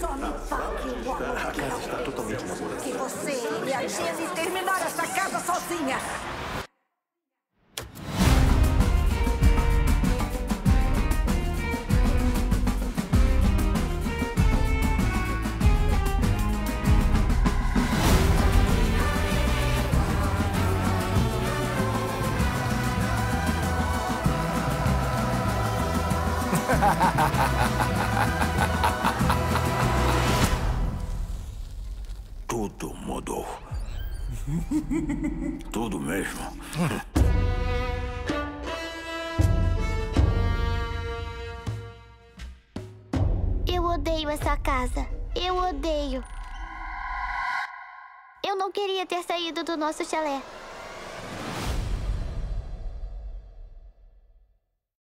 Só me pague o amor A que casa está totalmente namorada. que você e a Jenny terminaram essa casa sozinha. Tudo mudou. Tudo mesmo. Eu odeio essa casa. Eu odeio. Eu não queria ter saído do nosso chalé.